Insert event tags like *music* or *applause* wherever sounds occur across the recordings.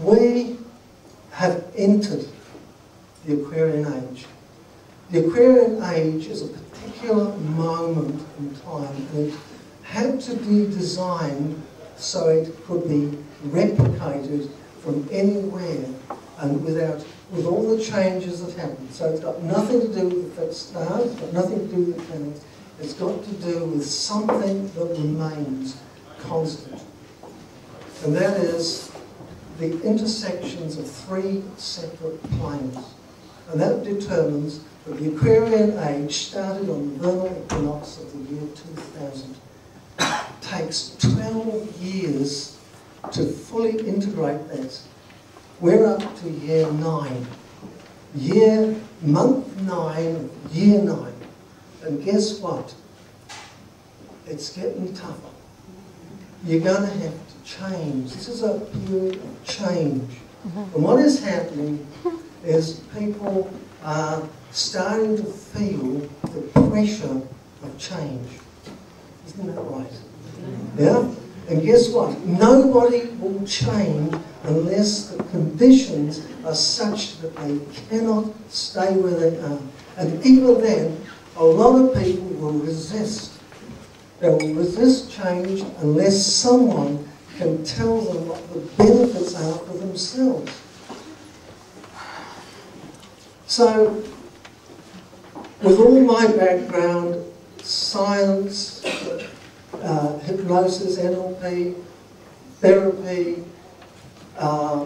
we have entered the Aquarian Age. The Aquarian Age is a particular moment in time and it had to be designed so it could be replicated from anywhere and without with all the changes that happen. So it's got nothing to do with the stars, it's got nothing to do with the planets. It's got to do with something that remains constant. And that is the intersections of three separate planes. And that determines that the Aquarian age started on the vernal equinox of the year 2000. It takes 12 years to fully integrate that. We're up to year nine. Year, month nine, year nine. And guess what? It's getting tougher. You're going to have to change. This is a period of change. Mm-hmm. And what is happening is people are starting to feel the pressure of change. Isn't that right? Yeah? And guess what? Nobody will change unless the conditions are such that they cannot stay where they are. And even then, a lot of people will resist. They will resist change unless someone can tell them what the benefits are for themselves. So, with all my background, science, uh, hypnosis, NLP, therapy, uh,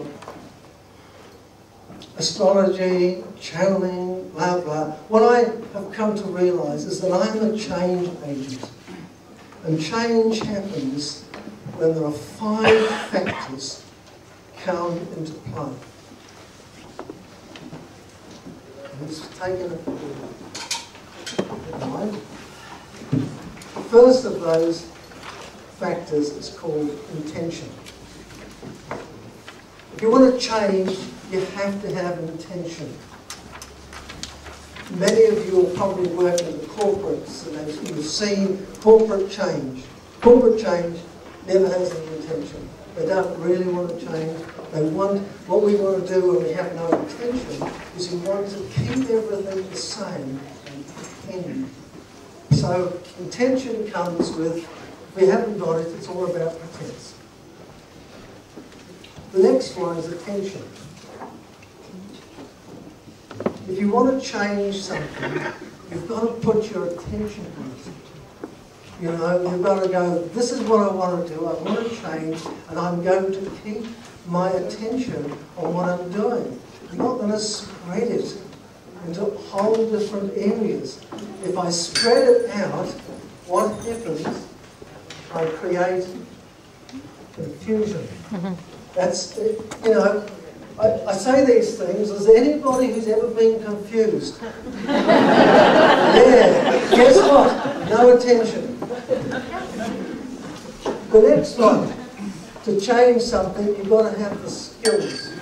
astrology, channeling, blah, blah. What I have come to realize is that I'm a change agent. And change happens when there are five factors come into play. Let's take it. The first of those factors is called intention. If you want to change, you have to have intention. Many of you will probably work in the corporates and you've seen corporate change. Corporate change never has any intention. They don't really want to change. They want, what we want to do when we have no intention is we want to keep everything the same and pretend. So intention comes with, we haven't got it, it's all about pretense. The next one is attention. If you want to change something, you've got to put your attention on it. You know, you've got to go, this is what I want to do, I want to change, and I'm going to keep my attention on what I'm doing. I'm not going to spread it into whole different areas. If I spread it out, what happens? I create confusion. Mm -hmm. That's, you know, I, I, say these things. Is there anybody who's ever been confused? *laughs* yeah. Guess what? No attention. The next one. To change something, you've got to have the skills.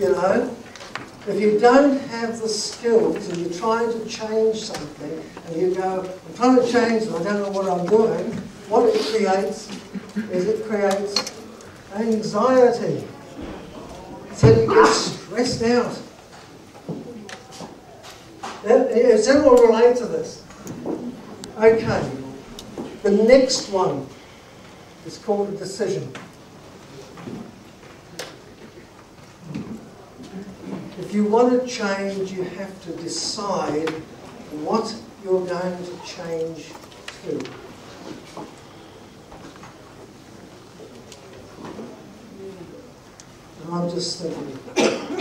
You know? If you don't have the skills and you're trying to change something and you go, I'm trying to change and I don't know what I'm doing, what it creates is it creates anxiety. So you get stressed out. Does anyone relate to this? Okay. The next one is called a decision. If you want to change, you have to decide what you're going to change to. And I'm just thinking,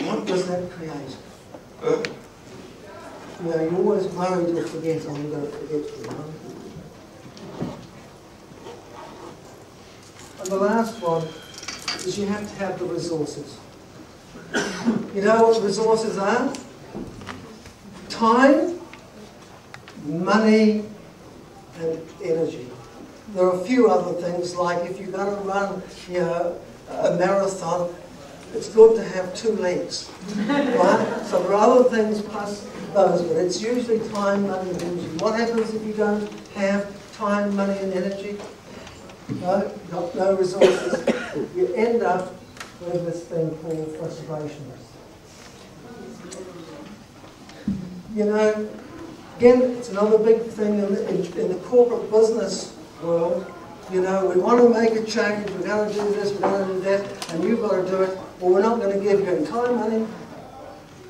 what does that create? You know, you're always worried you'll forget, oh, I'm going to forget you know? And the last one is you have to have the resources. You know what resources are? Time, money, and energy. There are a few other things, like if you're going to run you know, a marathon, it's good to have two legs, right? So there are other things plus those, but it's usually time, money, and energy. What happens if you don't have time, money, and energy? No, not, no resources. You end up with this thing called frustrations. You know, again, it's another big thing in the, in, in the corporate business world. You know, we want to make a change, we're going to do this, we're going to do that, and you've got to do it, or we're not going to give you time money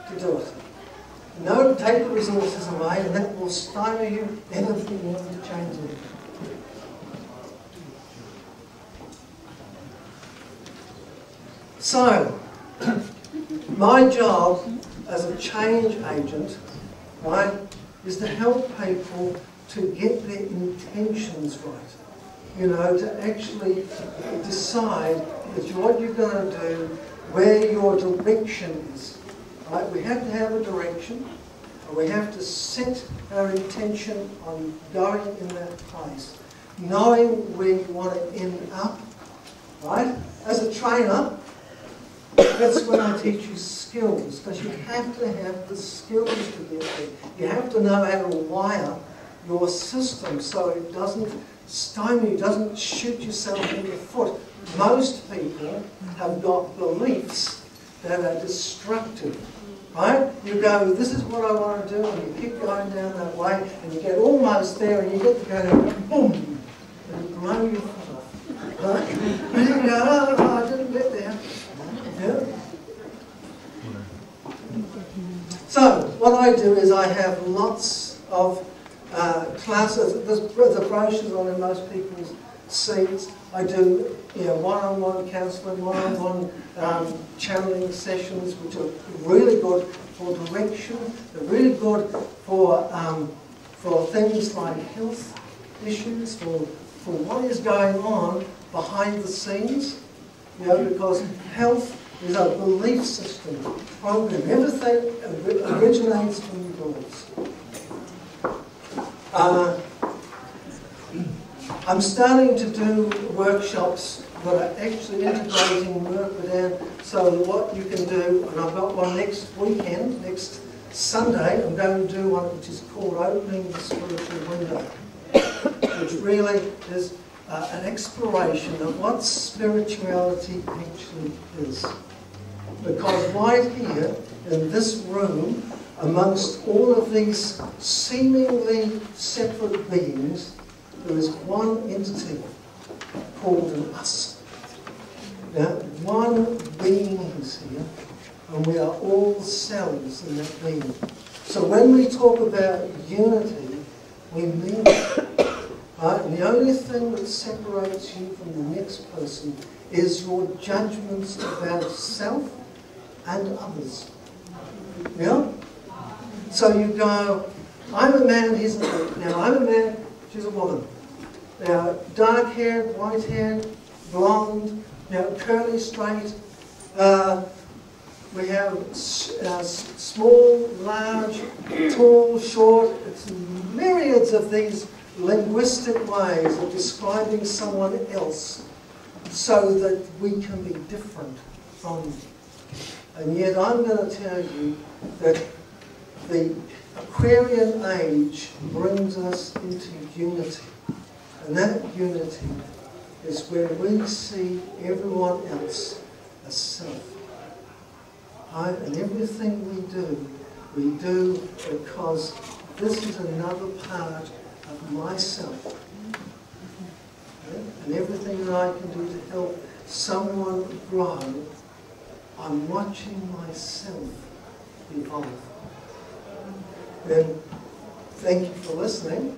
to do it. No, take the resources away, and that will stymie you anything you want to change it. So, *clears throat* my job as a change agent, right, is to help people to get their intentions right. You know, to actually decide that what you're going to do, where your direction is. Right? We have to have a direction, and we have to set our intention on going in that place, knowing where you want to end up. Right? As a trainer, that's when I teach you skills, because you have to have the skills to get there. You have to know how to wire your system so it doesn't stymie doesn't shoot yourself in the foot. Most people have got beliefs that are destructive. Right? You go, this is what I want to do, and you keep going down that way, and you get almost there, and you get to go, boom, and you blow your foot off. Right? And you go, oh, I didn't get there. Yeah? So, what I do is I have lots of uh, classes. There's, the brochures on in most people's seats. I do you know, one-on-one counselling, one-on-one um, channeling sessions, which are really good for direction. They're really good for um, for things like health issues, for for what is going on behind the scenes. You know, because health is a belief system program. Everything originates from the doors. Uh, I'm starting to do workshops that are actually integrating work within so what you can do, and I've got one next weekend, next Sunday, I'm going to do one which is called Opening the Spiritual Window, which really is uh, an exploration of what spirituality actually is. Because right here, in this room, amongst all of these seemingly separate beings, there is one entity called an us. Now, one being is here, and we are all cells in that being. So when we talk about unity, we mean. Right? And the only thing that separates you from the next person is your judgments about self and others. Yeah? So you go, I'm a man, he's a man. Now, I'm a man, she's a woman. Now, dark haired, white haired, blonde, you know, curly, straight. Uh, we have uh, small, large, tall, short. It's myriads of these linguistic ways of describing someone else so that we can be different from them. And yet I'm going to tell you that the Aquarian age brings us into unity. And that unity is where we see everyone else as self. Right? And everything we do, we do because this is another part of myself. And everything that I can do to help someone grow I'm watching myself evolve. Then, thank you for listening.